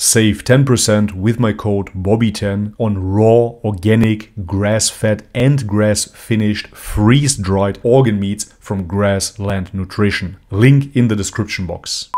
Save 10% with my code BOBBY10 on raw, organic, grass-fed and grass-finished freeze-dried organ meats from Grassland Nutrition. Link in the description box.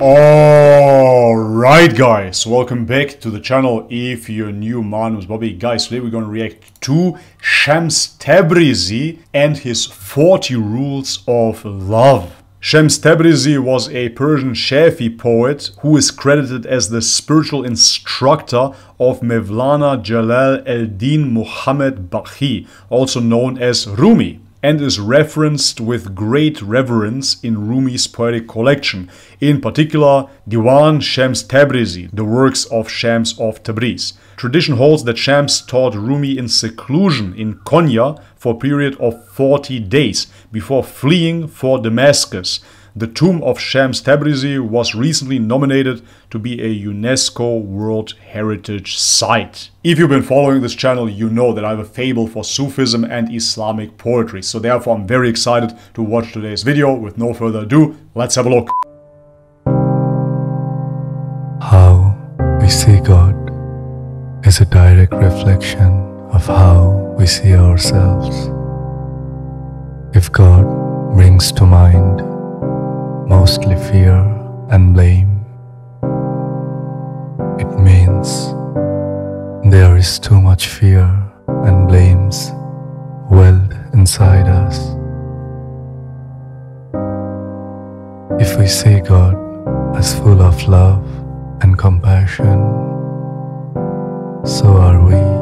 Oh. Alright guys, welcome back to the channel if you're new, my name is Bobby. Guys, today we're gonna react to Shams Tabrizi and his 40 Rules of Love. Shams Tabrizi was a Persian Shafi poet who is credited as the spiritual instructor of Mevlana Jalal el-Din Muhammad Balkhi, also known as Rumi and is referenced with great reverence in Rumi's poetic collection, in particular Diwan Shams Tabrizi, the works of Shams of Tabriz. Tradition holds that Shams taught Rumi in seclusion in Konya for a period of 40 days before fleeing for Damascus, the tomb of Shams Tabrizi was recently nominated to be a UNESCO World Heritage Site. If you've been following this channel, you know that I have a fable for Sufism and Islamic poetry, so therefore I'm very excited to watch today's video. With no further ado, let's have a look. How we see God is a direct reflection of how we see ourselves. If God brings to mind mostly fear and blame. It means there is too much fear and blames welled inside us. If we see God as full of love and compassion, so are we.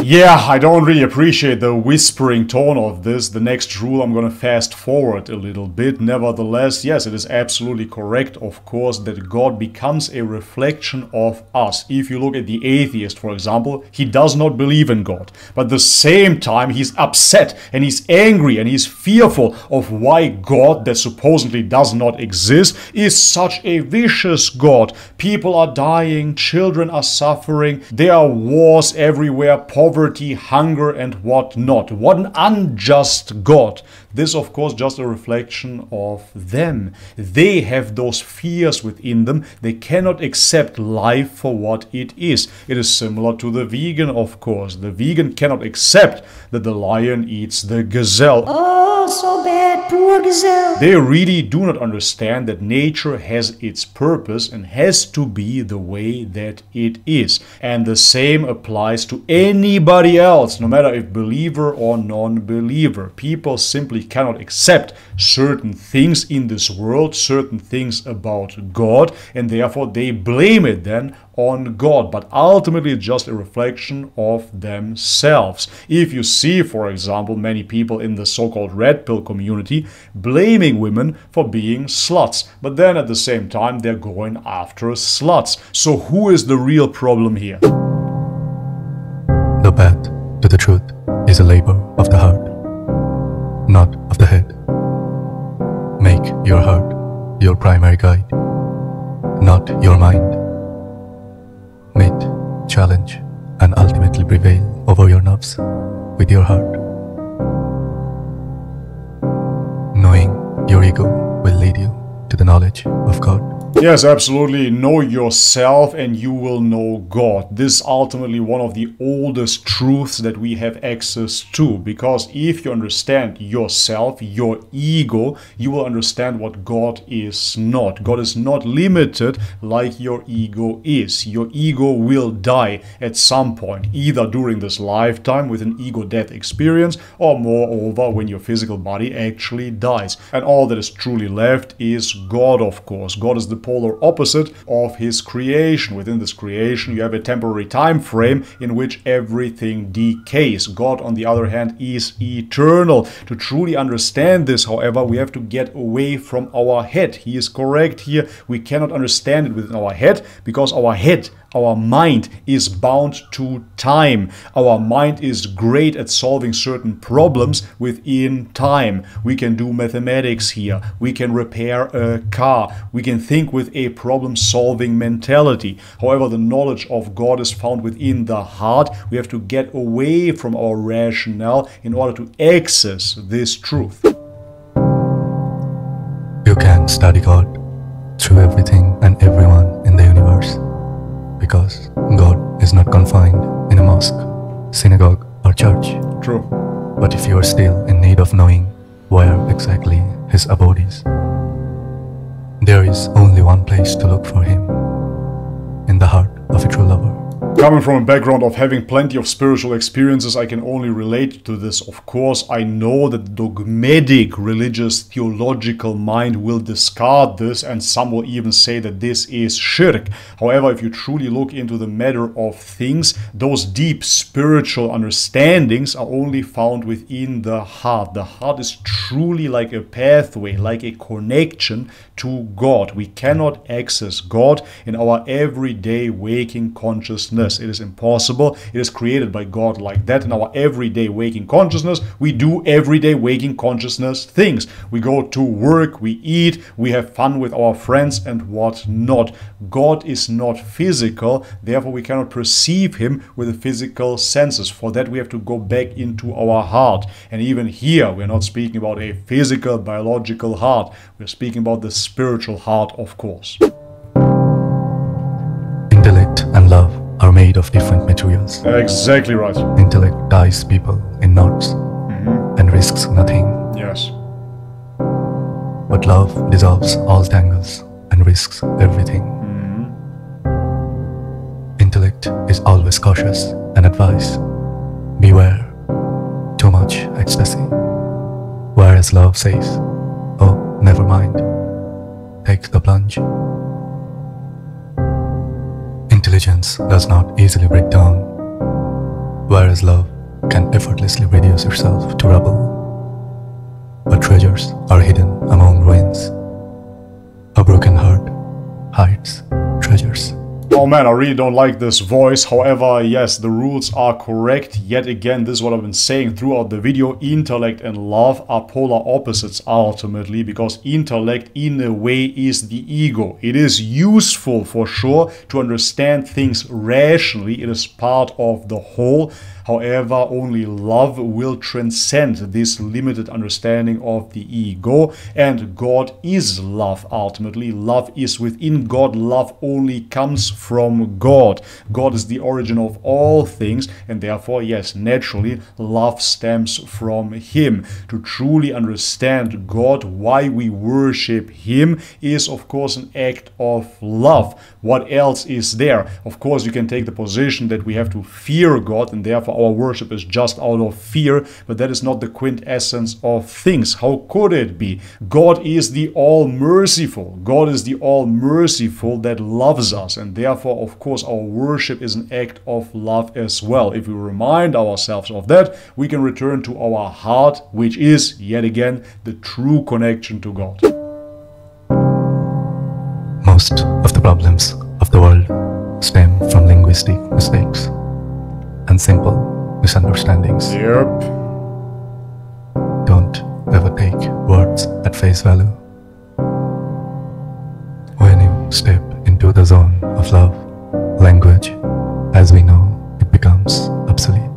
Yeah, I don't really appreciate the whispering tone of this. The next rule I'm gonna fast forward a little bit. Nevertheless, yes, it is absolutely correct, of course, that God becomes a reflection of us. If you look at the atheist, for example, he does not believe in God. But at the same time, he's upset and he's angry and he's fearful of why God, that supposedly does not exist, is such a vicious God. People are dying, children are suffering, there are wars everywhere, poverty, hunger, and what not. What an unjust God. This, of course, just a reflection of them. They have those fears within them. They cannot accept life for what it is. It is similar to the vegan, of course. The vegan cannot accept that the lion eats the gazelle. Oh, so bad, poor gazelle. They really do not understand that nature has its purpose and has to be the way that it is. And the same applies to anybody else, no matter if believer or non-believer. People simply cannot accept certain things in this world, certain things about God, and therefore they blame it then on God. But ultimately, just a reflection of themselves. If you see, for example, many people in the so called red pill community blaming women for being sluts, but then at the same time, they're going after sluts. So, who is the real problem here? The path to the truth is a labor of the heart not of the head. Make your heart your primary guide, not your mind. Meet, challenge, and ultimately prevail over your nafs with your heart. Knowing your ego will lead you to the knowledge of God. Yes, absolutely. Know yourself and you will know God. This is ultimately one of the oldest truths that we have access to because if you understand yourself, your ego, you will understand what God is not. God is not limited like your ego is. Your ego will die at some point, either during this lifetime with an ego death experience or moreover when your physical body actually dies. And all that is truly left is God, of course. God is the polar opposite of his creation. Within this creation, you have a temporary time frame in which everything decays. God, on the other hand, is eternal. To truly understand this, however, we have to get away from our head. He is correct here. We cannot understand it within our head because our head Our mind is bound to time. Our mind is great at solving certain problems within time. We can do mathematics here. We can repair a car. We can think with a problem solving mentality. However, the knowledge of God is found within the heart. We have to get away from our rationale in order to access this truth. You can study God through everything and everyone synagogue, or church. True. But if you are still in need of knowing where exactly His abode is, there is only one place to look for Him in the heart of a true lover. Coming from a background of having plenty of spiritual experiences, I can only relate to this. Of course, I know that dogmatic, religious, theological mind will discard this, and some will even say that this is shirk. However, if you truly look into the matter of things, those deep spiritual understandings are only found within the heart. The heart is truly like a pathway, like a connection to God. We cannot access God in our everyday waking consciousness It is impossible. It is created by God like that. In our everyday waking consciousness, we do everyday waking consciousness things. We go to work, we eat, we have fun with our friends and what not. God is not physical, therefore we cannot perceive him with the physical senses. For that we have to go back into our heart. And even here, we're not speaking about a physical, biological heart. We're speaking about the spiritual heart, of course. Made of different materials. Uh, exactly right. Intellect ties people in knots mm-hmm. and risks nothing. Yes. But love dissolves all tangles and risks everything. Mm-hmm. Intellect is always cautious and advice beware too much ecstasy. Whereas love says, oh, never mind, take the plunge. Intelligence does not easily break down, whereas love can effortlessly reduce yourself to rubble. But treasures are hidden among ruins. Oh man, I really don't like this voice. However, yes, the rules are correct. Yet again, this is what I've been saying throughout the video. Intellect and love are polar opposites ultimately because intellect in a way is the ego. It is useful for sure to understand things rationally. It is part of the whole. However, only love will transcend this limited understanding of the ego, and God is love ultimately. Love is within God, love only comes from God. God is the origin of all things, and therefore, yes, naturally, love stems from Him. To truly understand God, why we worship Him, is of course an act of love. What else is there? Of course, you can take the position that we have to fear God, and therefore our worship is just out of fear, but that is not the quintessence of things. How could it be? God is the all merciful. God is the all merciful that loves us, and therefore, of course, our worship is an act of love as well. If we remind ourselves of that, we can return to our heart, which is, yet again, the true connection to God. Most of the problems of the world stem from linguistic mistakes and simple misunderstandings. Yep. Don't ever take words at face value. When you step into the zone of love, language, as we know, it becomes obsolete.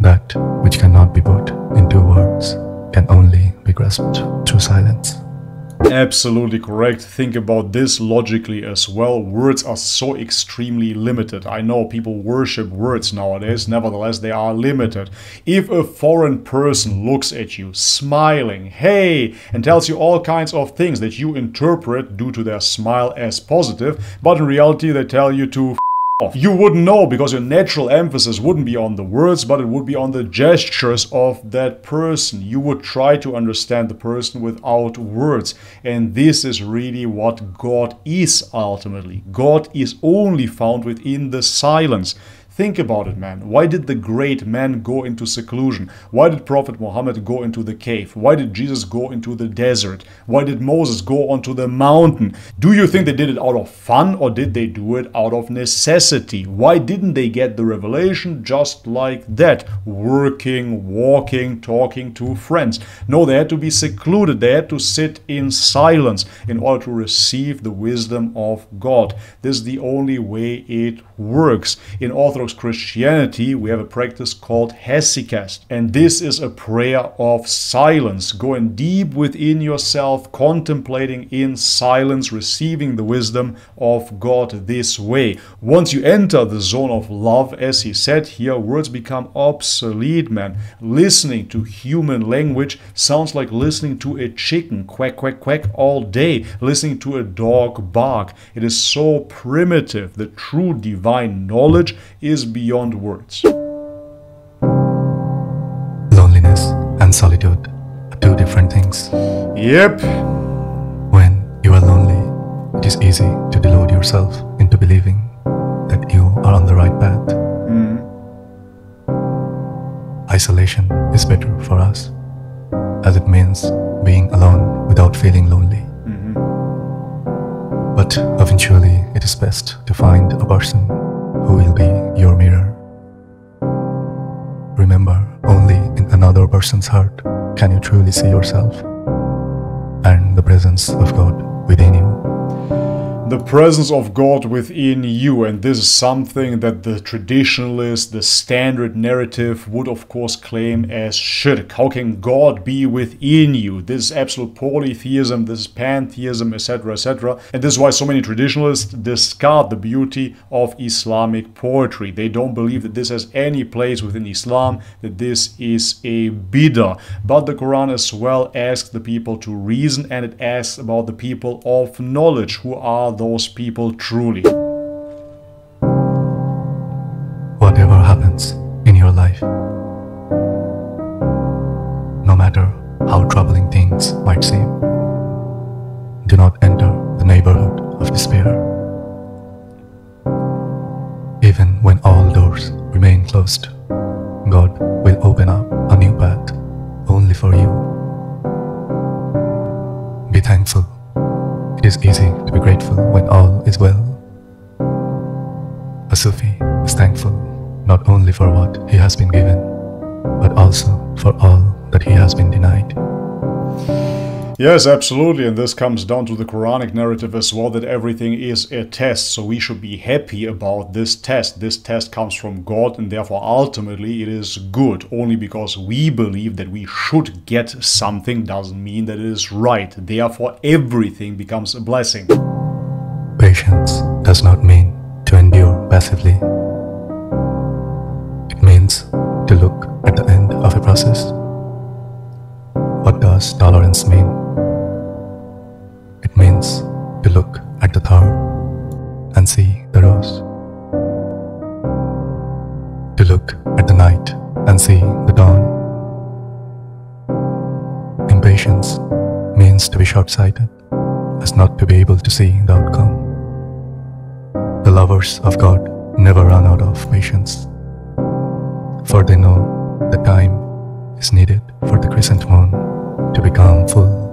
That which cannot be put into words can only be grasped through silence. Absolutely correct. Think about this logically as well. Words are so extremely limited. I know people worship words nowadays, nevertheless, they are limited. If a foreign person looks at you, smiling, hey, and tells you all kinds of things that you interpret due to their smile as positive, but in reality, they tell you to you wouldn't know because your natural emphasis wouldn't be on the words, but it would be on the gestures of that person. You would try to understand the person without words. And this is really what God is ultimately. God is only found within the silence. Think about it, man. Why did the great men go into seclusion? Why did Prophet Muhammad go into the cave? Why did Jesus go into the desert? Why did Moses go onto the mountain? Do you think they did it out of fun or did they do it out of necessity? Why didn't they get the revelation just like that? Working, walking, talking to friends. No, they had to be secluded. They had to sit in silence in order to receive the wisdom of God. This is the only way it works. In Orthodox Christianity, we have a practice called hesychast, and this is a prayer of silence, going deep within yourself, contemplating in silence, receiving the wisdom of God this way. Once you enter the zone of love, as he said here, words become obsolete, man. Listening to human language sounds like listening to a chicken quack, quack, quack all day, listening to a dog bark. It is so primitive. The true divine knowledge is beyond words. Loneliness and solitude are two different things. Yep. When you are lonely, it is easy to delude yourself into believing that you are on the right path. Hmm. Isolation is better for us, as it means being alone without feeling lonely. Mm-hmm. But eventually, it is best to find a person who will be person's heart can you truly see yourself and the presence of God within you. The presence of God within you, and this is something that the traditionalist, the standard narrative would of course claim as shirk. How can God be within you? This is absolute polytheism, this is pantheism, etc., etc. And this is why so many traditionalists discard the beauty of Islamic poetry. They don't believe that this has any place within Islam, that this is a bid'ah. But the Quran as well asks the people to reason, and it asks about the people of knowledge, who are those people truly. Is easy to be grateful when all is well. A Sufi is thankful not only for what he has been given, but also for all that he has been denied. Yes, absolutely. And this comes down to the Quranic narrative as well that everything is a test. So we should be happy about this test. This test comes from God, and therefore ultimately it is good. Only because we believe that we should get something doesn't mean that it is right. Therefore, everything becomes a blessing. Patience does not mean to endure passively. It means to look at the end of a process. Does tolerance mean? It means to look at the thorn and see the rose. To look at the night and see the dawn. Impatience means to be short sighted as not to be able to see the outcome. The lovers of God never run out of patience, for they know the time is needed for the crescent moon to become full.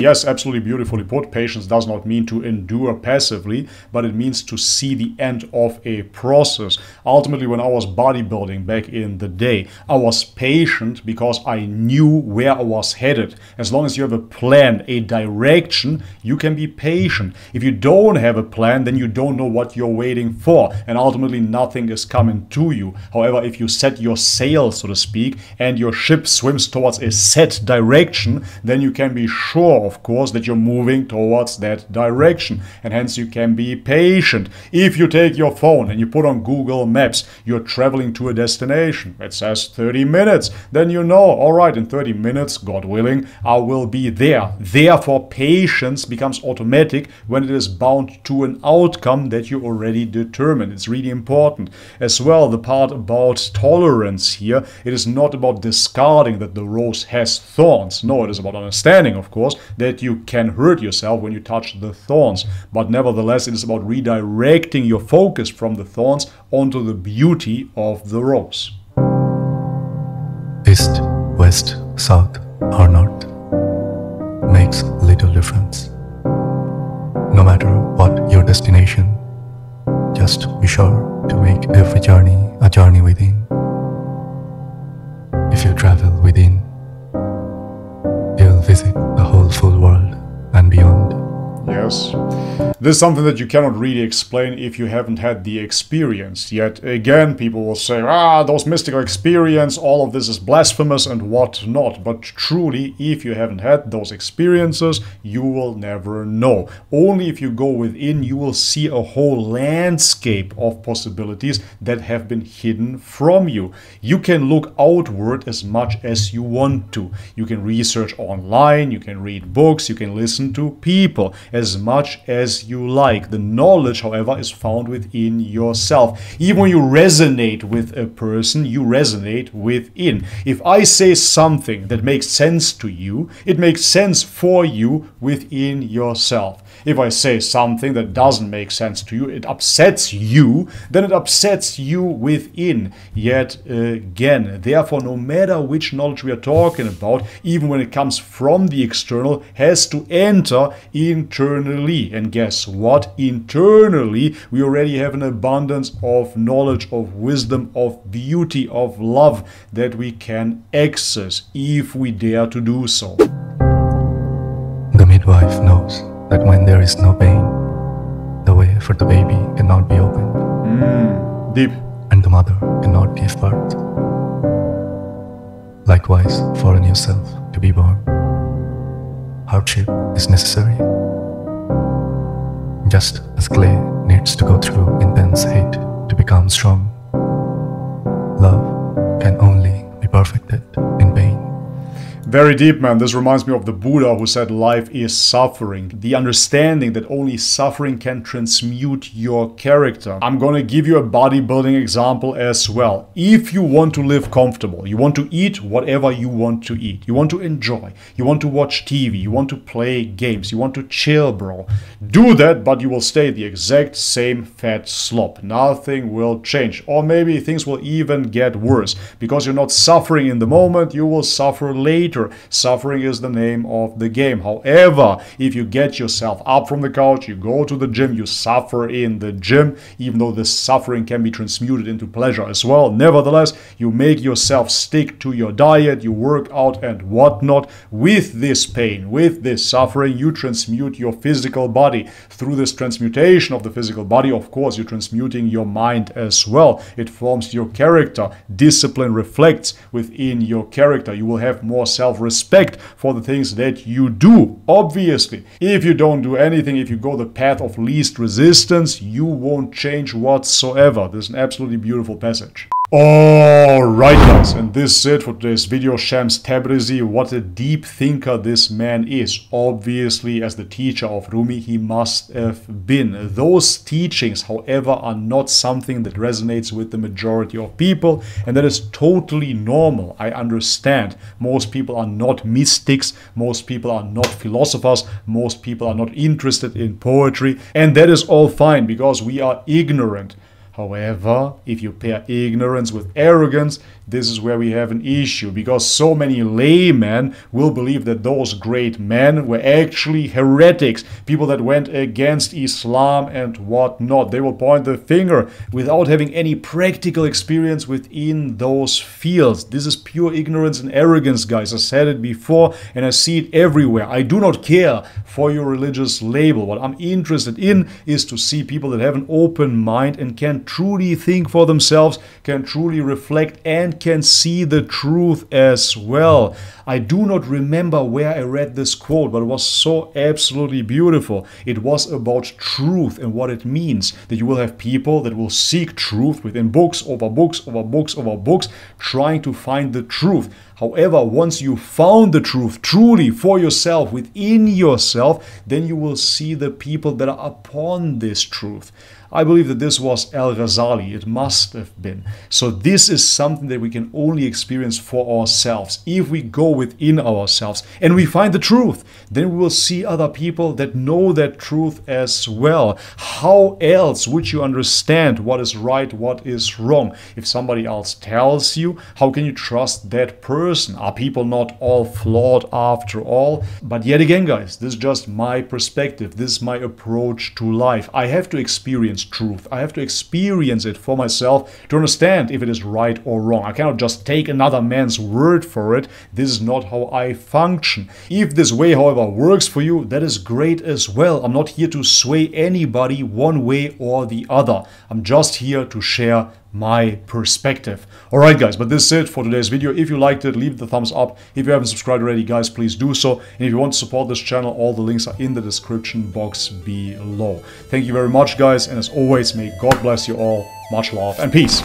Yes, absolutely beautifully put. Patience does not mean to endure passively, but it means to see the end of a process. Ultimately, when I was bodybuilding back in the day, I was patient because I knew where I was headed. As long as you have a plan, a direction, you can be patient. If you don't have a plan, then you don't know what you're waiting for, and ultimately nothing is coming to you. However, if you set your sail, so to speak, and your ship swims towards a set direction, then you can be sure of course, that you're moving towards that direction, and hence you can be patient. If you take your phone and you put on Google Maps, you're traveling to a destination. It says 30 minutes. Then you know, all right, in 30 minutes, God willing, I will be there. Therefore, patience becomes automatic when it is bound to an outcome that you already determined. It's really important. As well, the part about tolerance here, it is not about discarding that the rose has thorns. No, it is about understanding, of course, that you can hurt yourself when you touch the thorns. But nevertheless, it is about redirecting your focus from the thorns onto the beauty of the rose. East, west, south, or north makes little difference. No matter what your destination, just be sure to make every journey a journey within. If you travel within, you'll visit and beyond. Yes. This is something that you cannot really explain if you haven't had the experience. Yet again, people will say, ah, those mystical experience, all of this is blasphemous and whatnot. But truly, if you haven't had those experiences, you will never know. Only if you go within, you will see a whole landscape of possibilities that have been hidden from you. You can look outward as much as you want to. You can research online, you can read books, you can listen to people as much as you like. The knowledge, however, is found within yourself. Even when you resonate with a person, you resonate within. If I say something that makes sense to you, it makes sense for you within yourself. If I say something that doesn't make sense to you, it upsets you, then it upsets you within. Yet again, therefore, no matter which knowledge we are talking about, even when it comes from the external, has to enter internally. And guess what? Internally, we already have an abundance of knowledge, of wisdom, of beauty, of love that we can access if we dare to do so. The midwife knows that when there is no pain, the way for the baby cannot be opened, hmm, Deep. and the mother cannot give birth. Likewise, for a new self to be born, hardship is necessary. Just as clay needs to go through intense heat to become strong, love can only be perfected. Very deep, man. This reminds me of the Buddha who said life is suffering. The understanding that only suffering can transmute your character. I'm gonna give you a bodybuilding example as well. If you want to live comfortable, you want to eat whatever you want to eat, you want to enjoy, you want to watch TV, you want to play games, you want to chill, bro. Do that, but you will stay the exact same fat slop. Nothing will change. Or maybe things will even get worse. Because you're not suffering in the moment, you will suffer later. Suffering is the name of the game. However, if you get yourself up from the couch, you go to the gym, you suffer in the gym, even though this suffering can be transmuted into pleasure as well. Nevertheless, you make yourself stick to your diet, you work out and whatnot. With this pain, with this suffering, you transmute your physical body. Through this transmutation of the physical body, of course, you're transmuting your mind as well. It forms your character. Discipline reflects within your character. You will have more self respect for the things that you do. Obviously, if you don't do anything, if you go the path of least resistance, you won't change whatsoever. This is an absolutely beautiful passage. Alright guys, and this is it for today's video. Shams Tabrizi, what a deep thinker this man is. Obviously, as the teacher of Rumi, he must have been. Those teachings, however, are not something that resonates with the majority of people, and that is totally normal. I understand. Most people are not mystics, most people are not philosophers, most people are not interested in poetry, and that is all fine because we are ignorant. However, if you pair ignorance with arrogance, this is where we have an issue because so many laymen will believe that those great men were actually heretics, people that went against Islam and whatnot. They will point the finger without having any practical experience within those fields. This is pure ignorance and arrogance, guys. I said it before and I see it everywhere. I do not care for your religious label. What I'm interested in is to see people that have an open mind and can truly think for themselves, can truly reflect and can see the truth as well. I do not remember where I read this quote, but it was so absolutely beautiful. It was about truth and what it means that you will have people that will seek truth within books, over books, over books, over books, trying to find the truth. However, once you found the truth truly for yourself, within yourself, then you will see the people that are upon this truth. I believe that this was Al Ghazali. It must have been. So this is something that we can only experience for ourselves. If we go within ourselves and we find the truth, then we will see other people that know that truth as well. How else would you understand what is right, what is wrong? If somebody else tells you, how can you trust that person? Are people not all flawed after all? But yet again, guys, this is just my perspective. This is my approach to life. I have to experience truth. I have to experience it for myself to understand if it is right or wrong. I cannot just take another man's word for it. This is not how I function. If this way, however, works for you, that is great as well. I'm not here to sway anybody one way or the other. I'm just here to share my perspective. Alright guys, but this is it for today's video. If you liked it, leave the thumbs up. If you haven't subscribed already, guys, please do so. And if you want to support this channel, all the links are in the description box below. Thank you very much, guys, and as always, may God bless you all. Much love and peace.